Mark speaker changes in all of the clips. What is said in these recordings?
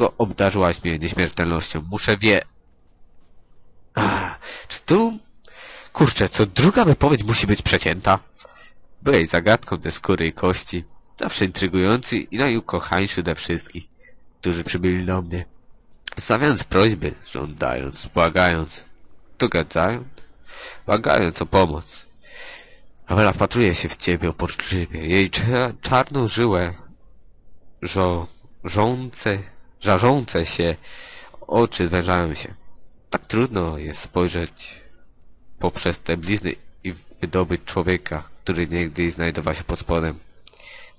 Speaker 1: Dlaczego obdarzyłaś mnie nieśmiertelnością? Muszę wie... A, czy tu... Kurczę, co druga wypowiedź musi być przecięta? Byłeś zagadką te skóry i kości. Zawsze intrygujący i najukochańszy ze wszystkich, którzy przybyli do mnie. Stawiając prośby, żądając, błagając, dogadzając, błagając o pomoc. Rawela wpatruje się w ciebie opórczliwie. Jej cza- czarną żyłę, żo, żące, żarzące się oczy zwężają się. Tak trudno jest spojrzeć poprzez te blizny i wydobyć człowieka, który niegdyś znajdował się pod spodem.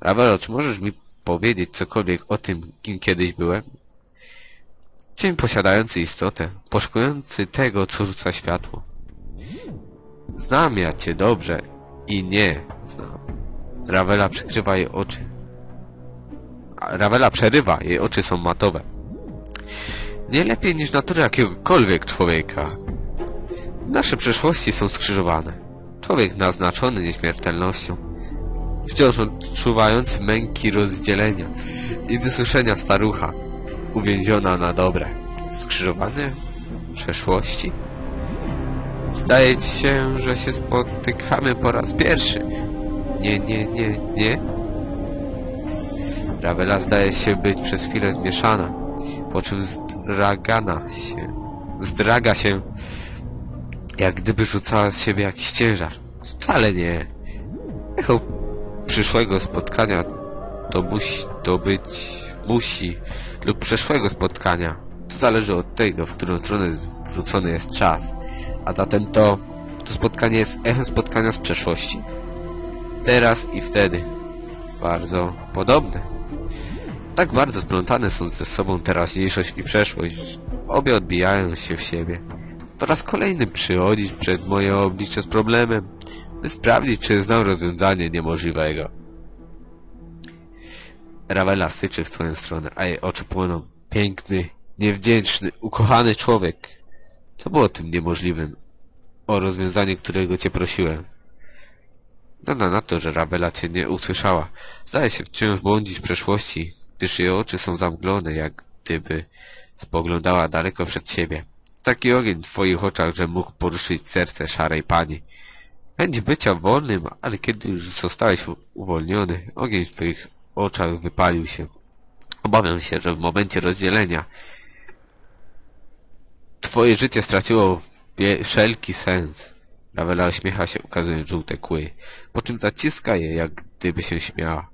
Speaker 1: Rawelo, czy możesz mi powiedzieć cokolwiek o tym, kim kiedyś byłem? Cień posiadający istotę, poszukujący tego, co rzuca światło. Znam ja cię dobrze i nie znam. Rawela przykrywa jej oczy. A Rawela przerywa, jej oczy są matowe. Nie lepiej niż natury jakiegokolwiek człowieka. Nasze przeszłości są skrzyżowane. Człowiek naznaczony nieśmiertelnością. Wciąż odczuwający męki rozdzielenia i wysuszenia starucha. Uwięziona na dobre. Skrzyżowane przeszłości? Zdaje się, że się spotykamy po raz pierwszy. Nie, nie, nie, nie. Rawela zdaje się być przez chwilę zmieszana, po czym zdragana się, zdraga się, jak gdyby rzucała z siebie jakiś ciężar. Wcale nie. Echo przyszłego spotkania to musi, to być, musi, lub przeszłego spotkania. To zależy od tego, w którą stronę zwrócony jest czas. A zatem to, to spotkanie jest echem spotkania z przeszłości. Teraz i wtedy. Bardzo podobne. Tak bardzo splątane są ze sobą teraźniejszość i przeszłość, obie odbijają się w siebie. Po raz kolejny przychodzisz przed moje oblicze z problemem, by sprawdzić, czy znam rozwiązanie niemożliwego. Rawela syczy w twoją stronę, a jej oczy płoną. Piękny, niewdzięczny, ukochany człowiek. Co było tym niemożliwym? O rozwiązanie, którego cię prosiłem. Nada na to, że Rawela cię nie usłyszała. Zdaje się wciąż błądzić w przeszłości, gdyż jej oczy są zamglone, jak gdyby spoglądała daleko przed siebie. Taki ogień w twoich oczach, że mógł poruszyć serce szarej pani. Chęć bycia wolnym, ale kiedy już zostałeś uwolniony, ogień w twoich oczach wypalił się. Obawiam się, że w momencie rozdzielenia twoje życie straciło wszelki sens. Rawela uśmiecha się, ukazując żółte kły, po czym zaciska je, jak gdyby się śmiała.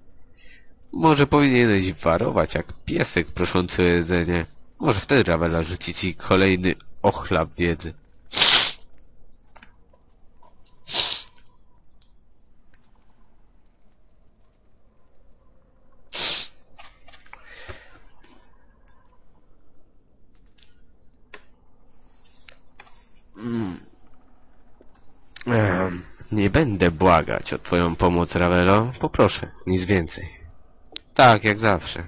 Speaker 1: Może powinieneś warować jak piesek proszący o jedzenie. Może wtedy Rawela rzuci ci kolejny ochlap wiedzy. Będę błagać o twoją pomoc, Ravelo. Poproszę, nic więcej. Tak, jak zawsze.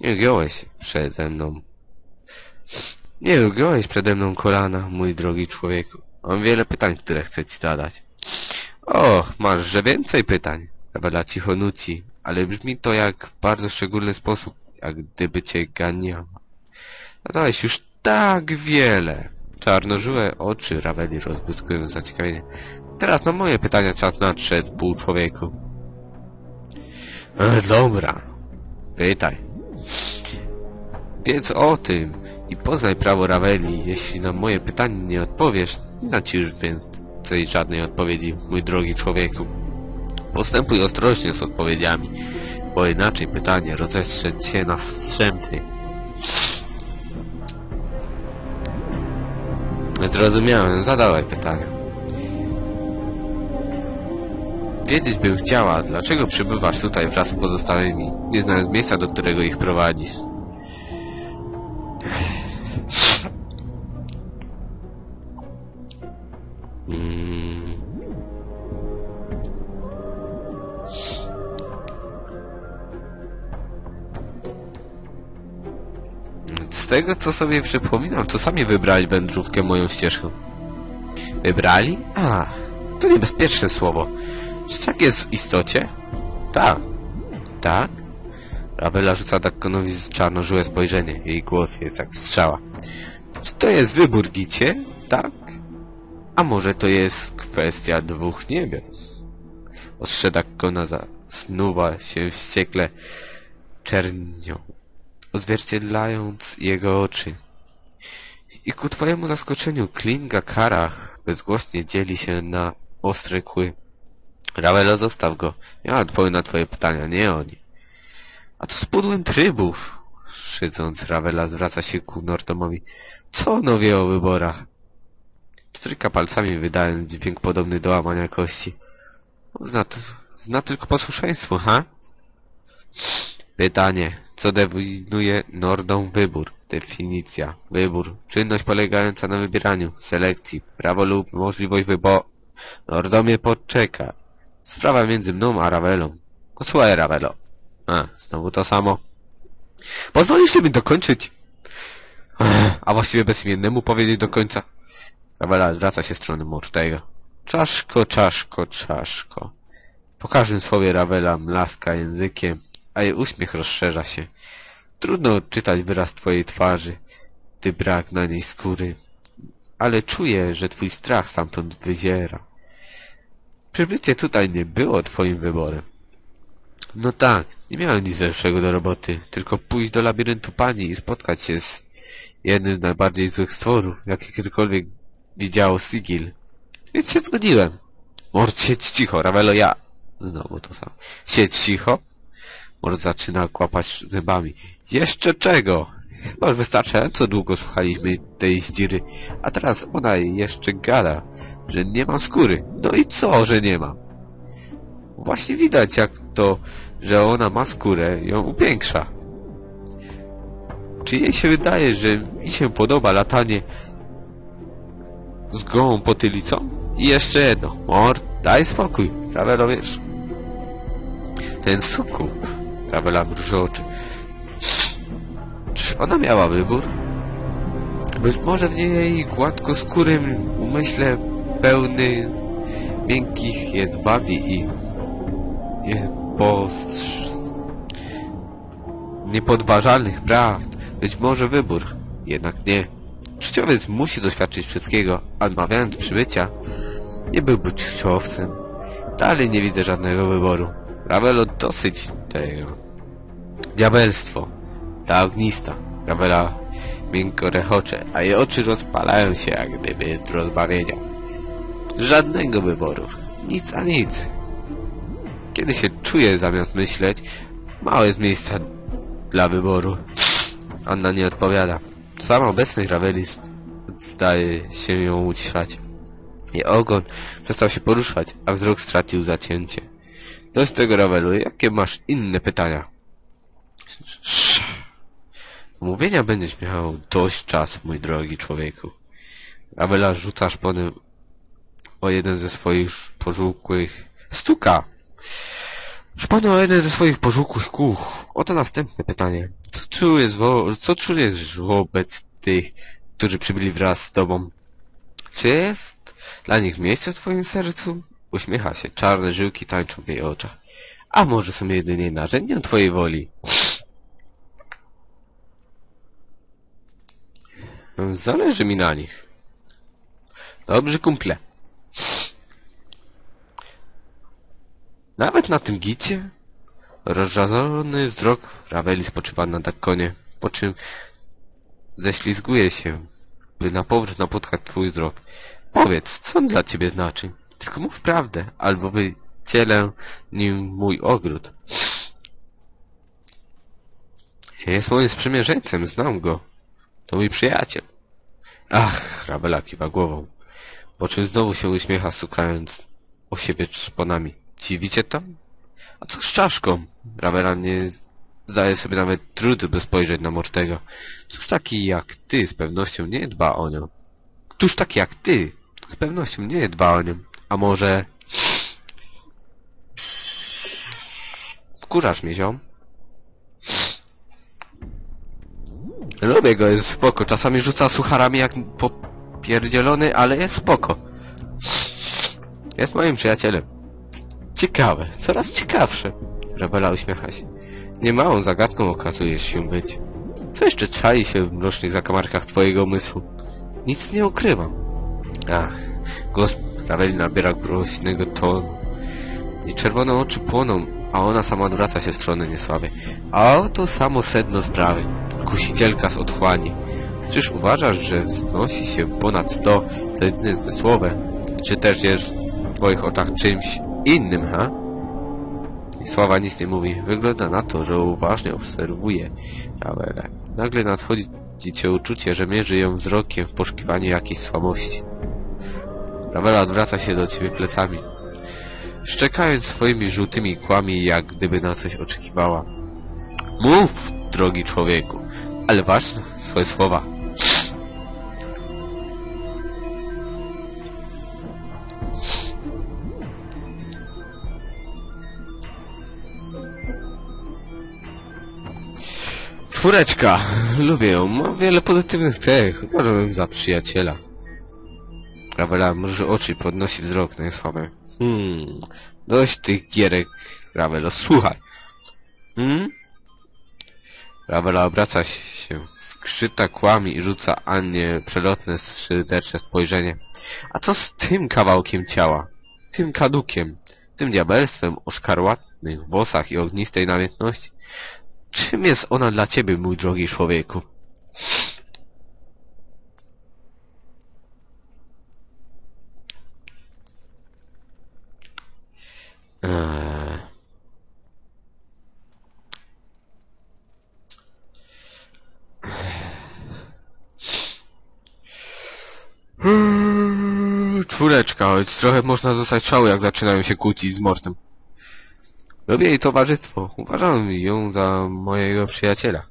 Speaker 1: Nie ugiąłeś przede mną. Nie ugiąłeś przede mną kolana, mój drogi człowieku. Mam wiele pytań, które chcę ci zadać. Och, masz, że więcej pytań. Ravela cicho nuci, ale brzmi to jak w bardzo szczególny sposób, jak gdyby cię ganiała. Zadałeś już tak wiele. Czarnożyłe oczy Raveli rozbłyskują zaciekawienie. Teraz na moje pytania czas nadszedł, pół człowieku. E, dobra. Pytaj. Wiedz o tym i poznaj prawo Raveli. Jeśli na moje pytanie nie odpowiesz, nie da już więcej żadnej odpowiedzi, mój drogi człowieku. Postępuj ostrożnie z odpowiedziami, bo inaczej pytanie rozestrze cię na strzępy. Zrozumiałem, zadawaj pytania. Wiedzieć bym chciała, dlaczego przybywasz tutaj wraz z pozostałymi, nie znając miejsca, do którego ich prowadzisz. Mm. Z tego co sobie przypominam, to sami wybrali wędrówkę moją ścieżką. Wybrali? A, to niebezpieczne słowo. Czy tak jest w istocie? Tak. Tak? Ravela rzuca Dakonowi z czarnożyłe spojrzenie. Jej głos jest jak strzała. Czy to jest wybór Gicie? Tak? A może to jest kwestia dwóch niebios? Ostrze Dakona zasnuwa się wściekle czernią, odzwierciedlając jego oczy. I ku twojemu zaskoczeniu Klinga Karach bezgłośnie dzieli się na ostre kły. Ravelo, zostaw go. Ja odpowiem na twoje pytania, nie oni. A to z pudłem trybów. Szydząc, Ravela zwraca się ku Nortomowi. Co ono wie o wyborach? Stryka palcami, wydając dźwięk podobny do łamania kości. Zna, zna tylko posłuszeństwo, ha? Pytanie. Co definiuje Nordom wybór? Definicja. Wybór. Czynność polegająca na wybieraniu, selekcji, prawo lub możliwość wyboru. Nordomie poczeka. Sprawa między mną a Ravelą. Posłuchaj, Ravelo. A, znowu to samo. Pozwolisz mi dokończyć? A właściwie bezimiennemu powiedzieć do końca. Ravela zwraca się w stronę Mortego. Czaszko, czaszko, czaszko. Po każdym słowie Ravela mlaska językiem, a jej uśmiech rozszerza się. Trudno odczytać wyraz twojej twarzy, ty brak na niej skóry, ale czuję, że twój strach stamtąd wyziera. Przybycie tutaj nie było twoim wyborem. No tak, nie miałem nic lepszego do roboty, tylko pójść do labiryntu pani i spotkać się z jednym z najbardziej złych stworów, jakie kiedykolwiek widziało Sigil. Więc się zgodziłem. Mord, siedź cicho, Ravelo, ja. Znowu to samo. Siedź cicho. Mord zaczyna kłapać zębami. Jeszcze czego? Chyba już wystarczająco długo słuchaliśmy tej zdziry, a teraz ona jeszcze gada, że nie ma skóry. No i co, że nie ma? Właśnie widać, jak to, że ona ma skórę, ją upiększa. Czy jej się wydaje, że mi się podoba latanie z gołą potylicą? I jeszcze jedno. Mord, daj spokój. Ravelo, wiesz. Ten sukup. Ravela mruży oczy. Czy ona miała wybór? Być może w niej gładkoskórym umyśle pełny miękkich jedwabi i niepodważalnych prawd. Być może wybór, jednak nie. Czciowiec musi doświadczyć wszystkiego, odmawiając przybycia, nie byłby czciowcem. Dalej nie widzę żadnego wyboru. Ravelo, dosyć tego. Diabelstwo. Ta ognista. Ravela miękko rechocze, a jej oczy rozpalają się jak gdyby z rozbawienia. Żadnego wyboru. Nic a nic. Kiedy się czuje zamiast myśleć, mało jest miejsca dla wyboru. Anna nie odpowiada. Sama obecność Raveli zdaje się ją uciszać. Jej ogon przestał się poruszać, a wzrok stracił zacięcie. Dość tego, Ravelu, jakie masz inne pytania? Mówienia będziesz miał dość czasu, mój drogi człowieku. Ravela rzuca szponem o jeden ze swoich pożółkłych... Stuka! Szponem o jeden ze swoich pożółkłych kół. Oto następne pytanie. Co czujesz, wo... co czujesz wobec tych, którzy przybyli wraz z tobą? Czy jest dla nich miejsce w twoim sercu? Uśmiecha się, czarne żyłki tańczą w jej oczach. A może są jedynie narzędziem twojej woli? Zależy mi na nich. Dobrzy kumple. Nawet na tym gicie? Rozżalony wzrok Raveli spoczywa na Dakonie, po czym ześlizguje się, by na powrót napotkać twój wzrok. Powiedz, co on dla ciebie znaczy? Tylko mów prawdę, albo wycielę nim mój ogród. Jest moim sprzymierzeńcem, znam go. To mój przyjaciel. Ach, Rabela kiwa głową. Po czym znowu się uśmiecha, stukając o siebie szponami. Dziwicie to? A co z czaszką? Rabela nie zdaje sobie nawet trudu, by spojrzeć na Mortego. Cóż taki jak ty z pewnością nie dba o nią? Któż taki jak ty z pewnością nie dba o nią? A może... Wkurzasz mnie, ziom? Lubię go, jest spoko. Czasami rzuca sucharami jak popierdzielony, ale jest spoko. Jest moim przyjacielem. Ciekawe, coraz ciekawsze. Rebela uśmiecha się. Niemałą zagadką okazujesz się być. Co jeszcze czai się w mrocznych zakamarkach twojego umysłu? Nic nie ukrywam. Ach, głos Raweli nabiera groźnego tonu. Jej czerwone oczy płoną, a ona sama odwraca się w stronę niesławej. A oto samo sedno sprawy. Kusicielka z otchłani. Czyż uważasz, że wznosi się ponad to, co jedynie zmysłowe? Czy też jest w twoich oczach czymś innym, ha? Sława nic nie mówi. Wygląda na to, że uważnie obserwuje Rawelę. Nagle nadchodzi cię uczucie, że mierzy ją wzrokiem w poszukiwaniu jakiejś słabości. Rawela odwraca się do ciebie plecami, szczekając swoimi żółtymi kłami, jak gdyby na coś oczekiwała. Mów, drogi człowieku, ale ważne swoje słowa. Czwóreczka. Lubię ją. Ma wiele pozytywnych cech. Uważam za przyjaciela. Rawela mruży oczy i podnosi wzrok na słabe. Hmm. Dość tych gierek, Rawelo. Słuchaj. Hmm? Rawela obraca się, skrzyta kłami i rzuca Annie przelotne, szydercze spojrzenie. A co z tym kawałkiem ciała? Tym kadukiem? Tym diabelstwem o szkarłatnych włosach i ognistej namiętności? Czym jest ona dla ciebie, mój drogi człowieku? Eee. Hmm, Czwóreczka, trochę można zostać szału, jak zaczynają się kłócić z Mortem. Lubię jej towarzystwo. Uważam ją za mojego przyjaciela.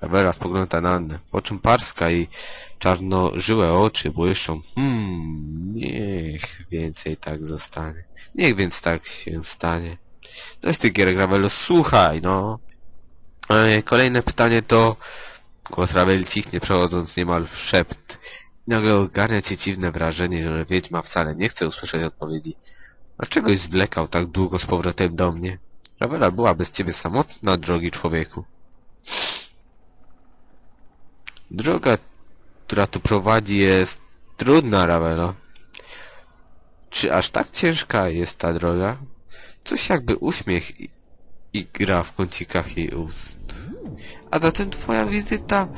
Speaker 1: Ewera spogląda na Annę, po czym parska i czarnożyłe oczy błyszczą. Hmm, niech więcej tak zostanie. Niech więc tak się stanie. Dość ty, Gierek Ravelo, słuchaj, no. E, kolejne pytanie to... Głos Ravel cichnie, przechodząc niemal w szept. Nagle ogarnia cię dziwne wrażenie, że wiedźma wcale nie chce usłyszeć odpowiedzi. Dlaczegoś zwlekał tak długo z powrotem do mnie? Ravela była bez ciebie samotna, drogi człowieku. Droga, która tu prowadzi jest trudna, Ravelo. Czy aż tak ciężka jest ta droga? Coś jakby uśmiech i, i gra w kącikach jej ust. A zatem twoja wizyta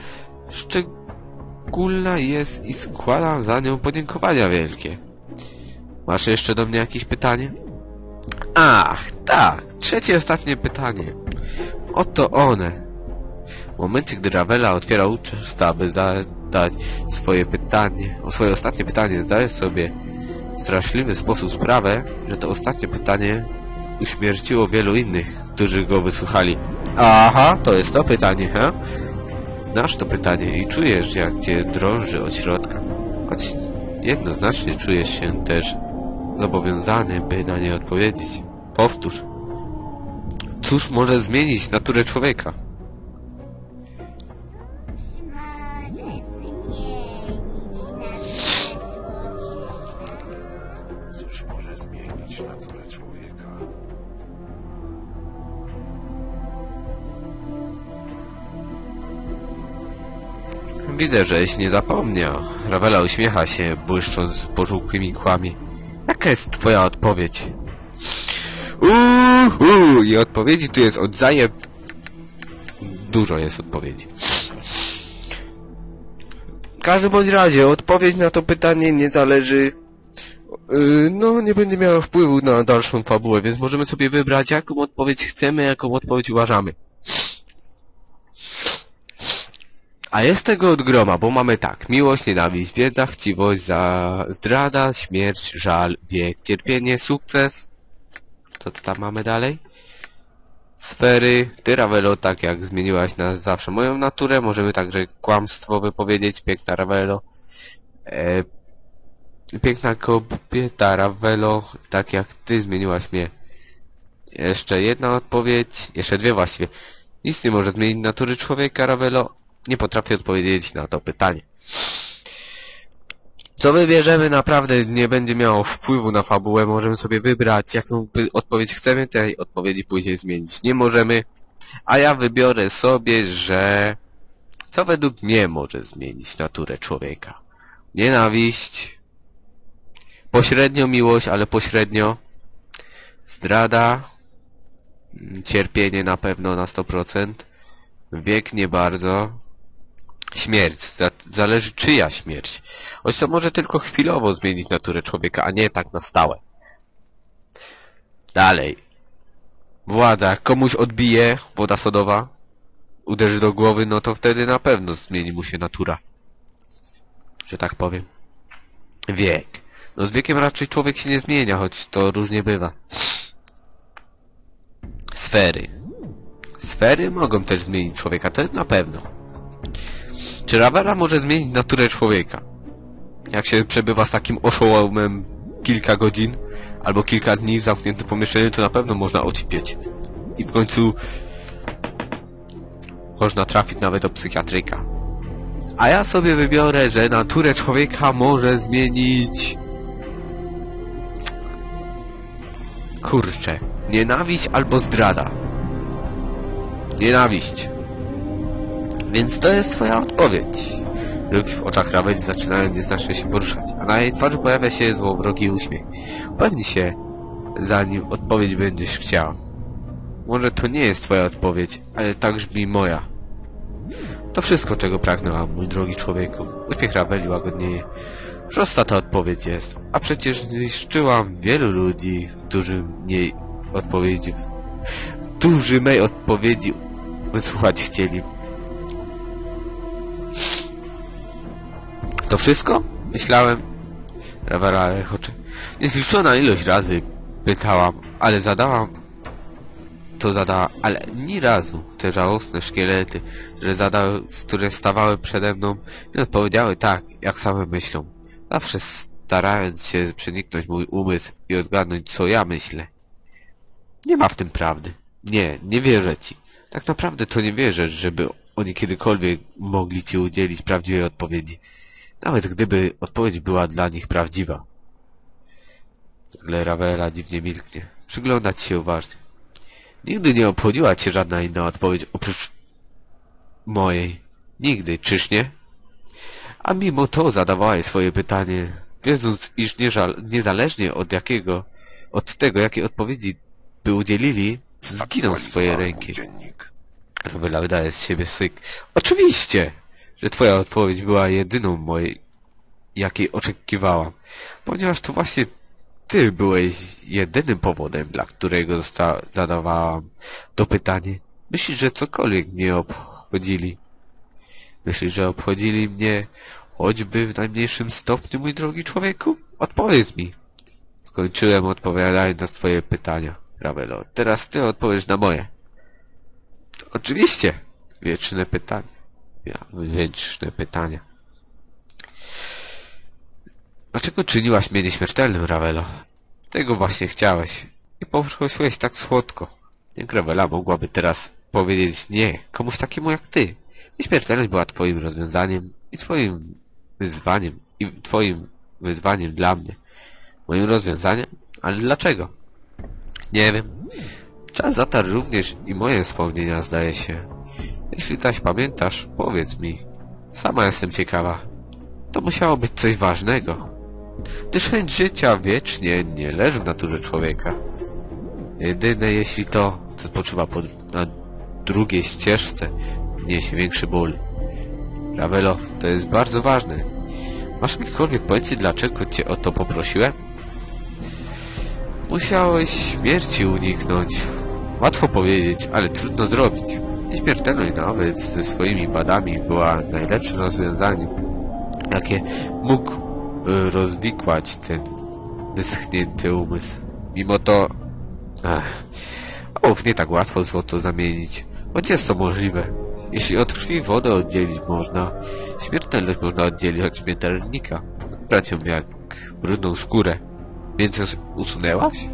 Speaker 1: szczególna jest i składam za nią podziękowania wielkie. Masz jeszcze do mnie jakieś pytanie? Ach, tak, trzecie ostatnie pytanie. Oto one. W momencie, gdy Ravela otwiera usta, aby zadać swoje pytanie, o swoje ostatnie pytanie, zdaje sobie w straszliwy sposób sprawę, że to ostatnie pytanie uśmierciło wielu innych, którzy go wysłuchali. Aha, to jest to pytanie, he? Znasz to pytanie i czujesz, jak cię drąży od środka. Choć jednoznacznie czujesz się też zobowiązany, by na nie odpowiedzieć. Powtórz. Cóż może zmienić naturę człowieka? Widzę, żeś nie zapomniał. Ravela uśmiecha się, błyszcząc pożółkłymi kłami. Jaka jest twoja odpowiedź? Uuu, i odpowiedzi tu jest odzajem. Dużo jest odpowiedzi. W każdym bądź razie, odpowiedź na to pytanie nie zależy... Yy, no, nie będzie miała wpływu na dalszą fabułę, więc możemy sobie wybrać, jaką odpowiedź chcemy, jaką odpowiedź uważamy. A jest tego od groma, bo mamy tak. Miłość, nienawiść, wiedza, chciwość, za... zdrada, śmierć, żal, wiek, cierpienie, sukces. Co to tam mamy dalej? Sfery, ty Ravelo, tak jak zmieniłaś na zawsze moją naturę, możemy także kłamstwo wypowiedzieć, piękna Ravelo. E, piękna kobieta Ravelo, tak jak ty zmieniłaś mnie. Jeszcze jedna odpowiedź, jeszcze dwie właściwie. Nic nie może zmienić natury człowieka, Ravelo. Nie potrafię odpowiedzieć na to pytanie. Co wybierzemy naprawdę nie będzie miało wpływu na fabułę, możemy sobie wybrać jaką odpowiedź chcemy, tej odpowiedzi później zmienić. Nie możemy, A ja wybiorę sobie, że... Co według mnie może zmienić naturę człowieka? Nienawiść. Pośrednio miłość, ale pośrednio. Zdrada. mm, Cierpienie na pewno na 100%. Wiek nie bardzo. Śmierć. Za zależy czyja śmierć. Choć to może tylko chwilowo zmienić naturę człowieka, a nie tak na stałe. Dalej. Władza. Komuś odbije woda sodowa, uderzy do głowy, no to wtedy na pewno zmieni mu się natura. Że tak powiem. Wiek. No z wiekiem raczej człowiek się nie zmienia, choć to różnie bywa. Sfery. Sfery mogą też zmienić człowieka, to jest na pewno. Czy może zmienić naturę człowieka? Jak się przebywa z takim oszołomem kilka godzin albo kilka dni w zamkniętym pomieszczeniu, to na pewno można ocipieć. I w końcu można trafić nawet do psychiatryka. A ja sobie wybiorę, że naturę człowieka może zmienić... Kurczę. Nienawiść albo zdrada. Nienawiść. Więc to jest twoja odpowiedź. Luki w oczach Raveli zaczynają nieznacznie się poruszać, a na jej twarzy pojawia się złowrogi uśmiech. Upewnij się, zanim odpowiedź będziesz chciał. Może to nie jest twoja odpowiedź, ale tak brzmi moja. To wszystko, czego pragnęłam, mój drogi człowieku. Uśmiech Raveli łagodnieje. Prosta ta odpowiedź jest, a przecież zniszczyłam wielu ludzi, którzy mniej odpowiedzi... którzy mej odpowiedzi wysłuchać chcieli. To wszystko? Myślałem. Rawara rechocze. Niezliczona ilość razy pytałam, ale zadałam... To zadała, ale ni razu te żałosne szkielety, które, zadały, które stawały przede mną, nie odpowiedziały tak, jak same myślą. Zawsze starając się przeniknąć mój umysł i odgadnąć, co ja myślę. Nie ma w tym prawdy. Nie, nie wierzę ci. Tak naprawdę to nie wierzę, żeby oni kiedykolwiek mogli ci udzielić prawdziwej odpowiedzi. Nawet gdyby odpowiedź była dla nich prawdziwa. Nagle Ravela dziwnie milknie. Przygląda ci się uważnie. Nigdy nie obchodziła cię żadna inna odpowiedź oprócz mojej. Nigdy, czyż nie? A mimo to zadawałeś swoje pytanie, wiedząc, iż nieżal, niezależnie od jakiego, od tego, jakie odpowiedzi by udzielili, zginą z twojej ręki.
Speaker 2: Dziennik.
Speaker 1: Ravela wydaje z siebie syk. Oczywiście, że twoja odpowiedź była jedyną mojej, jakiej oczekiwałam. Ponieważ to właśnie ty byłeś jedynym powodem, dla którego zadawałam to pytanie. Myślisz, że cokolwiek mnie obchodzili? Myślisz, że obchodzili mnie choćby w najmniejszym stopniu, mój drogi człowieku? Odpowiedz mi. Skończyłem odpowiadając na twoje pytania, Ravelo. Teraz ty odpowiesz na moje. Oczywiście. Wieczne pytanie. Ja, wieczne pytania. Dlaczego czyniłaś mnie nieśmiertelnym, Ravelo? Tego właśnie chciałeś. I poszłeś tak słodko. Jak Ravela mogłaby teraz powiedzieć nie komuś takiemu jak ty. Nieśmiertelność była twoim rozwiązaniem i twoim wyzwaniem. I twoim wyzwaniem dla mnie. Moim rozwiązaniem? Ale dlaczego? Nie wiem. Czas zatarł również i moje wspomnienia, zdaje się. Jeśli coś pamiętasz, powiedz mi. Sama jestem ciekawa. To musiało być coś ważnego. Gdyż chęć życia wiecznie nie leży w naturze człowieka. Jedyne jeśli to, co spoczywa pod, na drugiej ścieżce, niesie większy ból. Ravelo, to jest bardzo ważne. Masz jakiekolwiek pojęcie, dlaczego cię o to poprosiłem? Musiałeś śmierci uniknąć. Łatwo powiedzieć, ale trudno zrobić. Nieśmiertelność nawet ze swoimi wadami była najlepszym rozwiązaniem, jakie mógł y, rozwikłać ten wyschnięty umysł. Mimo to... Ach, nie tak łatwo złoto zamienić, choć jest to możliwe. Jeśli od krwi wodę oddzielić można, śmiertelność można oddzielić od śmiertelnika. Brać ją jak brudną skórę. Więc usunęłaś?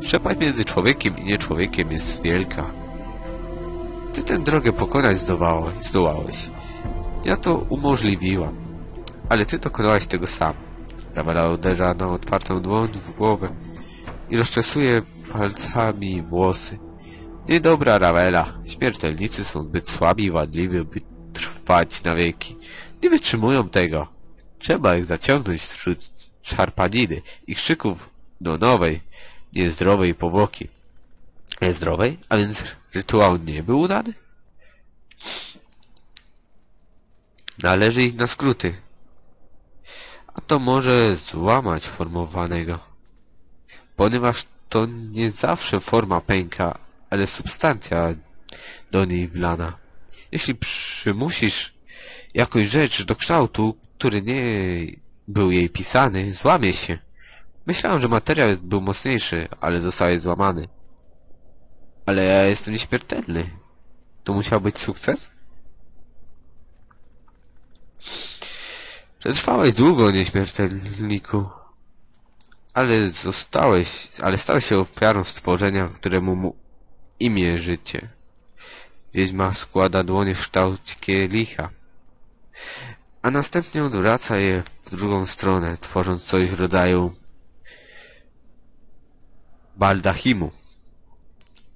Speaker 1: Przepaść między człowiekiem i nieczłowiekiem jest wielka. Ty tę drogę pokonać zdołałeś. Ja to umożliwiłam. Ale ty dokonałeś tego sam. Ravela uderza na otwartą dłoń w głowę i rozczesuje palcami włosy. Niedobra Ravela. Śmiertelnicy są zbyt słabi i wadliwi, by trwać na wieki. Nie wytrzymują tego. Trzeba ich zaciągnąć wśród szarpaniny i krzyków do nowej, niezdrowej powłoki. Niezdrowej? A więc rytuał nie był udany? Należy iść na skróty. A to może złamać formowanego. Ponieważ to nie zawsze forma pęka, ale substancja do niej wlana. Jeśli przymusisz jakąś rzecz do kształtu, który nie był jej pisany, złamie się. Myślałem, że materiał był mocniejszy, ale zostaje złamany. Ale ja jestem nieśmiertelny. To musiał być sukces? Przetrwałeś długo, nieśmiertelniku. Ale zostałeś, ale stałeś się ofiarą stworzenia, któremu mu imię życie. Wiedźma składa dłonie w kształcie kielicha, a następnie odwraca je w drugą stronę, tworząc coś w rodzaju baldachimu.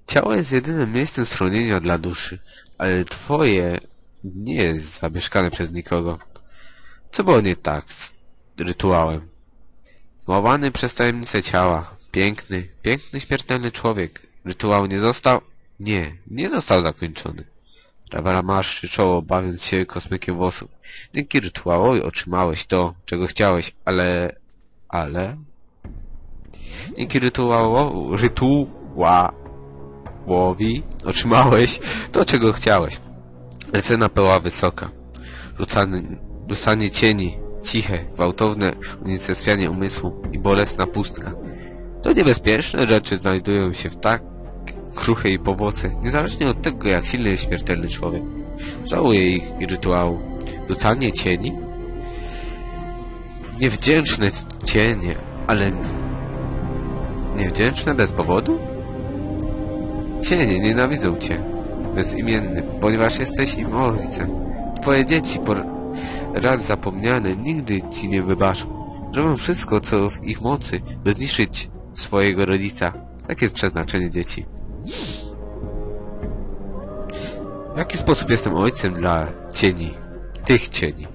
Speaker 1: Ciało jest jedynym miejscem schronienia dla duszy, ale twoje nie jest zamieszkane przez nikogo. Co było nie tak z rytuałem? Złamany przez tajemnicę ciała. Piękny, piękny, śmiertelny człowiek. Rytuał nie został... Nie, nie został zakończony. Rawela marszczy czoło, bawiąc się kosmykiem włosów. Dzięki rytuałowi otrzymałeś to, czego chciałeś, ale... Ale... Dzięki rytuałowi... Rytuałowi otrzymałeś to, czego chciałeś. Cena była wysoka. Rzucanie, rzucanie cieni, ciche, gwałtowne unicestwianie umysłu i bolesna pustka. To niebezpieczne rzeczy znajdują się w tak kruchej powłoce, niezależnie od tego, jak silny jest śmiertelny człowiek. Żałuję ich rytuału. Rzucanie cieni? Niewdzięczne cienie, ale... Niewdzięczne bez powodu? Cienie nienawidzą cię, bezimienny, ponieważ jesteś im ojcem. Twoje dzieci, po raz zapomniane, nigdy ci nie wybaczą. Robią wszystko, co w ich mocy, by zniszczyć swojego rodzica. Takie jest przeznaczenie dzieci. W jaki sposób jestem ojcem dla cieni? Tych cieni.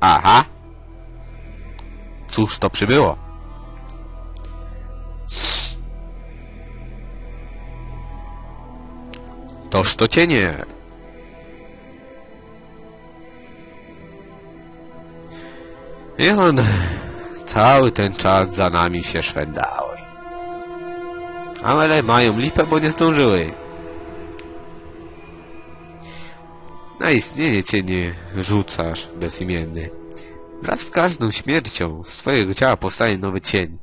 Speaker 1: Aha! Cóż to przybyło? Toż to cienie! I on cały ten czas za nami się szwędały. Ale mają lipę, bo nie zdążyły. Na istnienie cię nie rzucasz, bezimienny. Wraz z każdą śmiercią z twojego ciała powstaje nowy cień.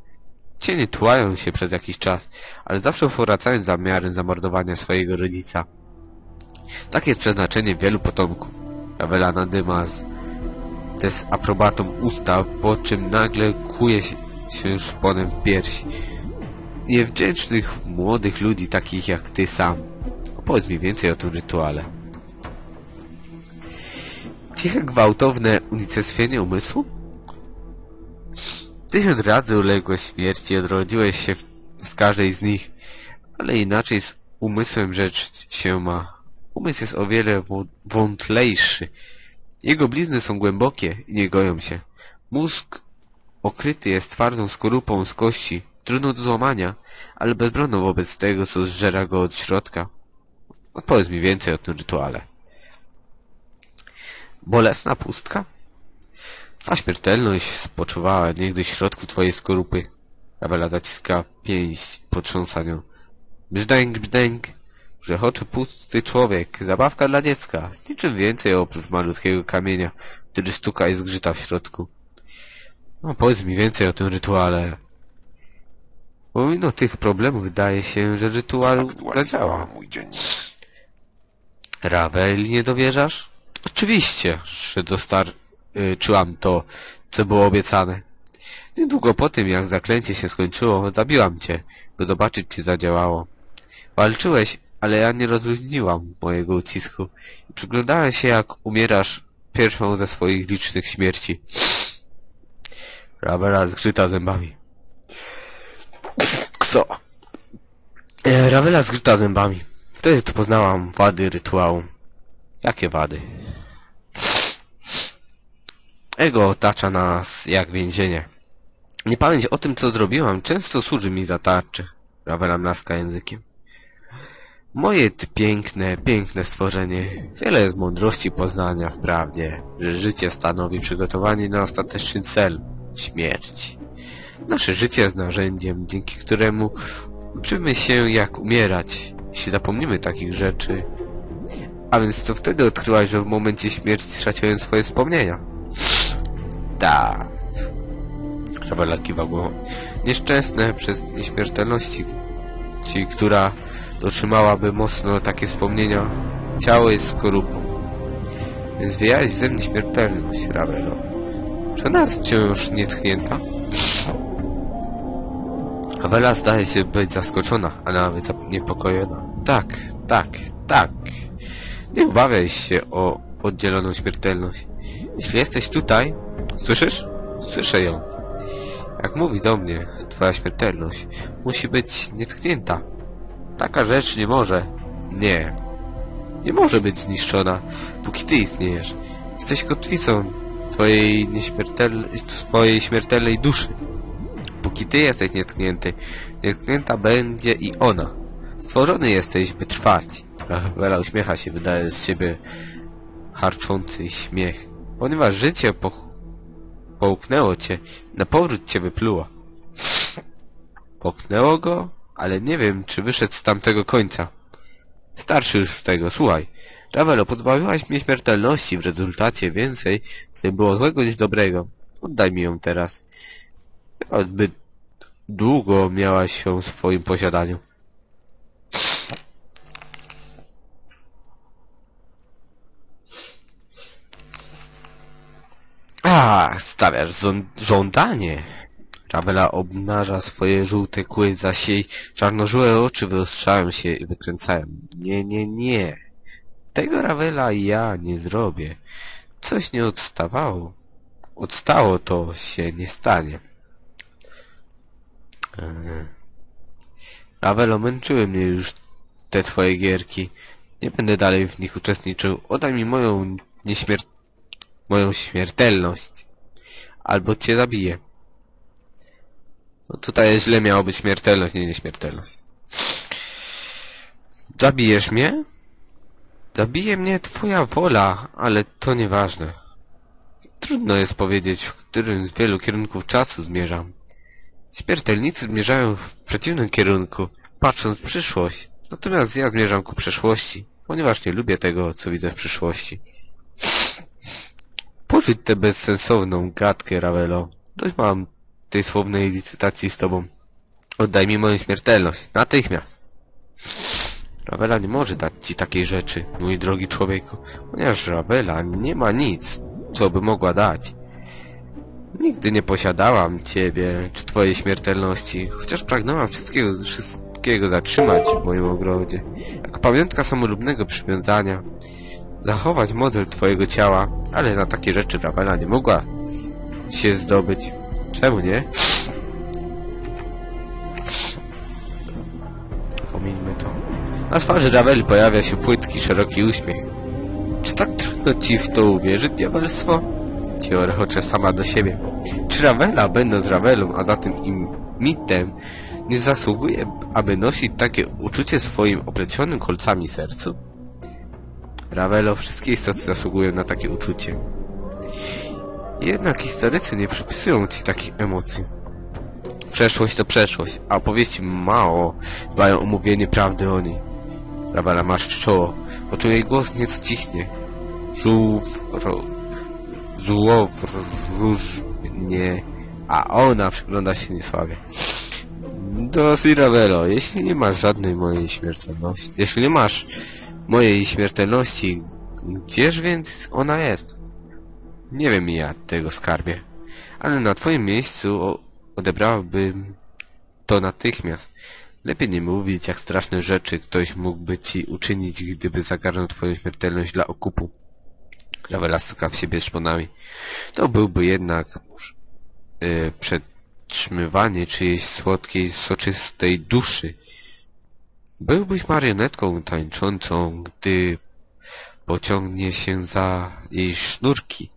Speaker 1: Cienie tułają się przez jakiś czas, ale zawsze powracają zamiarem zamordowania swojego rodzica. Takie jest przeznaczenie wielu potomków. Rawela nadyma z z aprobatą usta, po czym nagle kuje się, się szponem w piersi. Niewdzięcznych młodych ludzi takich jak ty sam. Opowiedz mi więcej o tym rytuale. Ciche gwałtowne unicestwienie umysłu? Tysiąc razy uległeś śmierci, odrodziłeś się z każdej z nich, ale inaczej z umysłem rzecz się ma. Umysł jest o wiele wątlejszy. Jego blizny są głębokie i nie goją się. Mózg okryty jest twardą skorupą z kości, trudną do złamania, ale bezbronną wobec tego, co zżera go od środka. Odpowiedz mi więcej o tym rytuale. Bolesna pustka? Twa śmiertelność spoczywała niegdyś w środku twojej skorupy. Abela zaciska pięść, potrząsa nią. Brzdęk, brzdęk. Grzechocze pusty człowiek, zabawka dla dziecka, niczym więcej oprócz malutkiego kamienia, który stuka i zgrzyta w środku. No powiedz mi więcej o tym rytuale. Pomimo tych problemów wydaje się, że rytuał zadziała.
Speaker 2: Mój dziennik.
Speaker 1: Raweli nie dowierzasz? Oczywiście, że dostarczyłam to, co było obiecane. Niedługo po tym, jak zaklęcie się skończyło, zabiłam cię, by zobaczyć, czy zadziałało. Walczyłeś, ale ja nie rozluźniłam mojego ucisku. I przyglądałem się, jak umierasz pierwszą ze swoich licznych śmierci. Rawela zgrzyta zębami. Co? E, Ravela zgrzyta zębami. Wtedy to poznałam wady rytuału. Jakie wady? Ego otacza nas jak więzienie. Niepamięć o tym, co zrobiłam, często służy mi za tarczę. Ravela mlaska językiem. Moje ty piękne, piękne stworzenie. Wiele jest mądrości poznania w prawdzie, że życie stanowi przygotowanie na ostateczny cel. Śmierć. Nasze życie jest narzędziem, dzięki któremu uczymy się jak umierać. Jeśli zapomnimy takich rzeczy... A więc to wtedy odkryłaś, że w momencie śmierci straciłem swoje wspomnienia. Tak. Ravela kiwa głową. Nieszczęsne przez nieśmiertelności, ci, która dotrzymałaby mocno takie wspomnienia. Ciało jest skorupą. Więc wyjęłaś ze mnie śmiertelność, Ravelo. Czy ona jest wciąż nietknięta? Avela zdaje się być zaskoczona, a nawet zaniepokojona. Tak, tak, tak. Nie obawiaj się o oddzieloną śmiertelność. Jeśli jesteś tutaj, słyszysz? Słyszę ją. Jak mówi do mnie, twoja śmiertelność musi być nietknięta. Taka rzecz nie może. Nie. Nie może być zniszczona, póki ty istniejesz. Jesteś kotwicą twojej nieśmiertel... twojej śmiertelnej duszy. Póki ty jesteś nietknięty, nietknięta będzie i ona. Stworzony jesteś, by trwać. Wela uśmiecha się, wydaje z siebie harczący śmiech. Ponieważ życie po... połknęło cię, na powrót cię wypluło. Poknęło go? Ale nie wiem, czy wyszedł z tamtego końca. Starszy już tego, słuchaj. Ravelo, pozbawiłaś mnie śmiertelności, w rezultacie więcej tym było złego niż dobrego. Oddaj mi ją teraz. Zbyt długo miałaś ją w swoim posiadaniu. A, stawiasz żą- żądanie. Ravela obnaża swoje żółte kły, zaś jej czarnożółe oczy wyostrzają się i wykręcają. Nie, nie, nie. Tego Ravela ja nie zrobię. Coś nie odstawało. Odstało to się nie stanie. Eee. Ravelo, męczyły mnie już te twoje gierki. Nie będę dalej w nich uczestniczył. Oddaj mi moją nieśmier... moją śmiertelność. Albo cię zabiję. No tutaj źle miało być śmiertelność, nie nieśmiertelność. Zabijesz mnie? Zabije mnie twoja wola, ale to nieważne. Trudno jest powiedzieć, w którym z wielu kierunków czasu zmierzam. Śmiertelnicy zmierzają w przeciwnym kierunku, patrząc w przyszłość. Natomiast ja zmierzam ku przeszłości, ponieważ nie lubię tego, co widzę w przyszłości. Porzuć tę bezsensowną gadkę, Ravelo. Dość mam tej słownej licytacji z tobą. Oddaj mi moją śmiertelność. Natychmiast. Ravela nie może dać ci takiej rzeczy, mój drogi człowieku, ponieważ Ravela nie ma nic, co by mogła dać. Nigdy nie posiadałam ciebie, czy twojej śmiertelności, chociaż pragnęłam wszystkiego, wszystkiego zatrzymać w moim ogrodzie. Jak pamiątka samolubnego przywiązania, zachować model twojego ciała, ale na takie rzeczy Ravela nie mogła się zdobyć. Czemu nie? Pomińmy to. Na twarzy Raveli pojawia się płytki, szeroki uśmiech. Czy tak trudno ci w to uwierzyć, diabelstwo? Cię rechocze sama do siebie. Czy Ravela, będąc Ravelą, a zatem im mitem, nie zasługuje, aby nosić takie uczucie swoim oplecionym kolcami sercu? Ravelo, wszystkie istoty zasługują na takie uczucie. Jednak historycy nie przypisują ci takich emocji. Przeszłość to przeszłość, a opowieści mało dbają o mówienie prawdy o niej. Ravela marszczy czoło, poczuł jej głos nieco cichnie. Żółw, ro, złowróżnie, a ona przygląda się niesławie. Dosyć, Ravelo, jeśli nie masz żadnej mojej śmiertelności, jeśli nie masz mojej śmiertelności, gdzież więc ona jest? Nie wiem ja tego skarbie, ale na twoim miejscu odebrałabym to natychmiast. Lepiej nie mówić, jak straszne rzeczy ktoś mógłby ci uczynić, gdyby zagarnął twoją śmiertelność dla okupu. Ravela stuka w siebie szponami. To byłby jednak yy, przed podtrzymywanie czyjejś słodkiej, soczystej duszy. Byłbyś marionetką tańczącą, gdy pociągnie się za jej sznurki.